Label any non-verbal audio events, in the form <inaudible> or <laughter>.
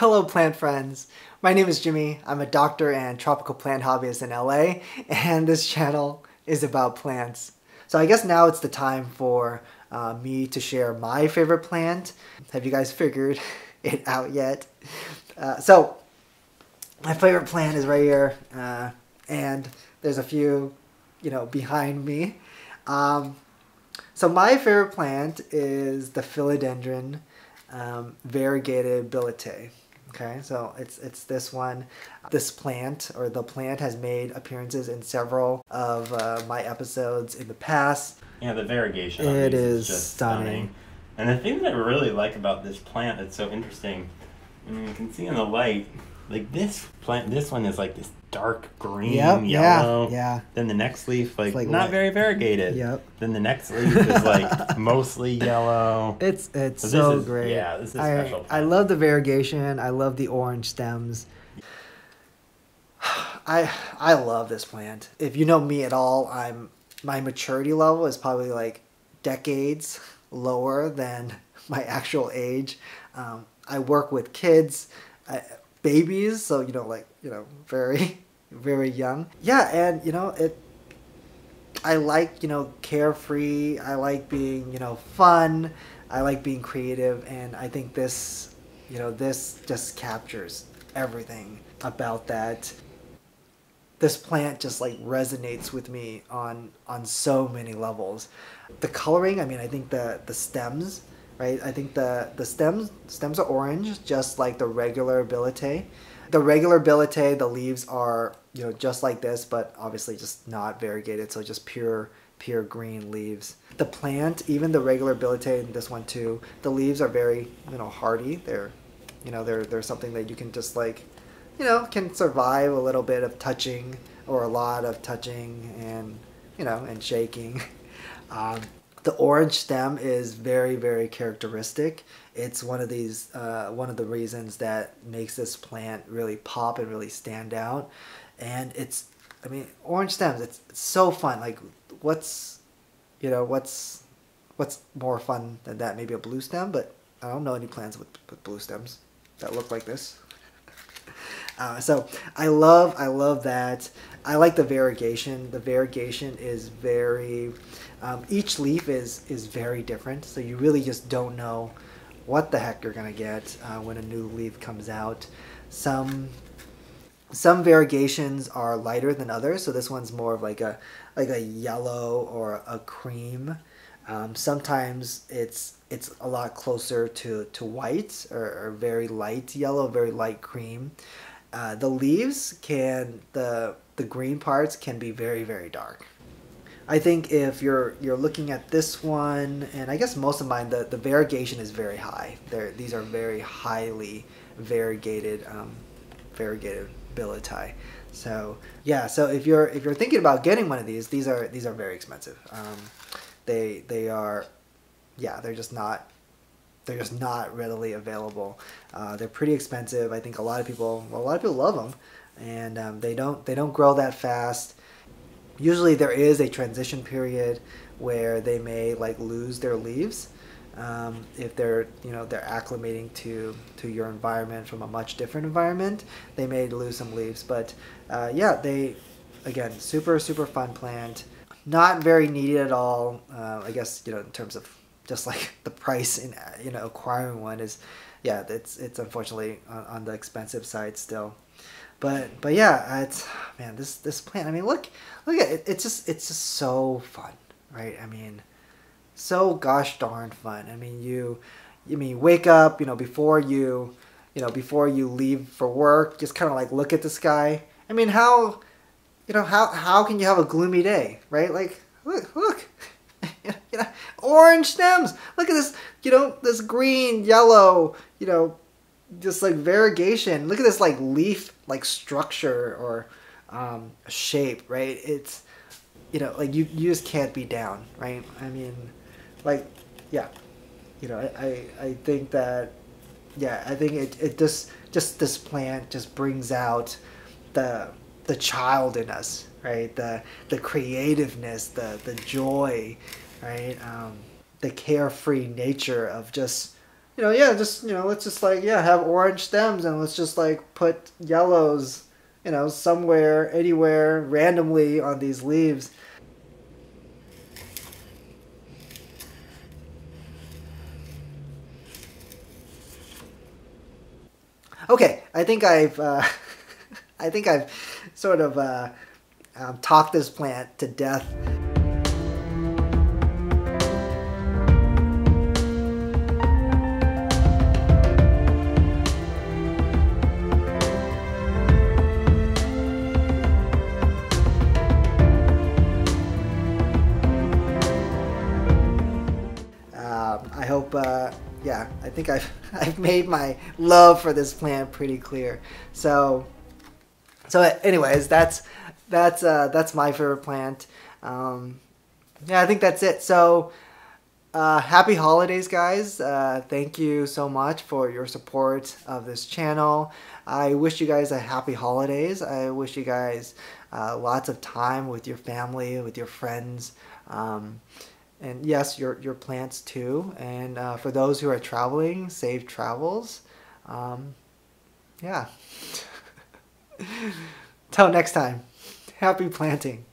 Hello, plant friends. My name is Jimmy. I'm a doctor and tropical plant hobbyist in LA, and this channel is about plants. So I guess now it's the time for uh, me to share my favorite plant. Have you guys figured <laughs> it out yet? Uh, so my favorite plant is right here, uh, and there's a few, you know, behind me. Um, so my favorite plant is the philodendron um, variegated billietiae. Okay, so it's it's this one. This plant or the plant has made appearances in several of uh, my episodes in the past. Yeah, the variegation. It is, is stunning. stunning. And the thing that I really like about this plant that's so interesting, and you can see in the light, like this plant, this one is like this dark green, Yep, yeah, yellow. yeah. Then the next leaf, like, like not what- very variegated. Yep. Then the next leaf is <laughs> like mostly yellow. It's it's So so is- great. yeah, this is I, special I plant. love the variegation. I love the orange stems. <sighs> I I love this plant. If you know me at all, I'm my maturity level is probably like decades lower than <laughs> my actual age. Um, I work with kids, uh, babies, so you know, like you know, very <laughs> very young. Yeah, and you know it. I like, you know, carefree. I like being, you know, fun. I like being creative. And I think this, you know, this just captures everything about that. This plant just like resonates with me on on so many levels. The coloring, I mean, I think the the stems, right? I think the the stems stems are orange, just like the regular billietiae. The regular billietiae, the leaves are you know just like this, but obviously just not variegated, so just pure pure green leaves. The plant, even the regular billietiae and this one too, the leaves are very you know hardy. They're you know they're they're something that you can just like you know can survive a little bit of touching or a lot of touching and you know and shaking. <laughs> Um, the orange stem is very very characteristic. It's one of these uh, one of the reasons that makes this plant really pop and really stand out. And it's I mean orange stems. It's, it's so fun. Like what's you know what's what's more fun than that? Maybe a blue stem, but I don't know any plants with, with blue stems that look like this. Uh, so I love I love that. I like the variegation. The variegation is very. Um, each leaf is is very different, so you really just don't know what the heck you're gonna get uh, when a new leaf comes out. Some some variegations are lighter than others, so this one's more of like a like a yellow or a cream. Um, sometimes it's it's a lot closer to, to white or, or very light yellow, very light cream. Uh, the leaves can the the green parts can be very very dark. I think if you're you're looking at this one, and I guess most of mine, the, the variegation is very high. They're, these are very highly variegated um, variegated billietiae. So yeah, so if you're if you're thinking about getting one of these, these are these are very expensive. Um, they they are, yeah, they're just not they're just not readily available. Uh, they're pretty expensive. I think a lot of people well, a lot of people love them, and um, they don't they don't grow that fast. Usually there is a transition period where they may like lose their leaves um, if they're you know they're acclimating to to your environment from a much different environment they may lose some leaves but uh, yeah they again super super fun plant not very needed at all uh, i guess you know in terms of just like <laughs> the price in uh, you know acquiring one is yeah it's it's unfortunately on, on the expensive side still but but yeah it's man this this plant i mean look look at it it's just it's just so fun right i mean so gosh darn fun. I mean, you, I mean, wake up, you know, before you, you know, before you leave for work, just kind of like look at the sky. I mean, how, you know, how how can you have a gloomy day, right? Like, look, look, you <laughs> orange stems. Look at this, you know, this green, yellow, you know, just like variegation. Look at this like leaf like structure or um, shape, right? It's, you know, like you you just can't be down, right? I mean like yeah you know I, I i think that yeah i think it, it just just this plant just brings out the the child in us right the the creativeness the the joy right um the carefree nature of just you know, yeah, just you know, let's just like yeah, have orange stems and let's just like put yellows, you know, somewhere, anywhere, randomly on these leaves. Okay, I think I've, uh, <laughs> I think I've sort of uh, um, talked this plant to death. Hope, uh, yeah, I think I've <laughs> I've made my love for this plant pretty clear. So, so anyways, that's that's uh, that's my favorite plant. Um, yeah, I think that's it. So, uh, happy holidays, guys! Uh, thank you so much for your support of this channel. I wish you guys a happy holidays. I wish you guys uh, lots of time with your family, with your friends. Um, and yes, your your plants too. And uh, for those who are traveling, safe travels. Um, yeah. <laughs> Till next time, happy planting.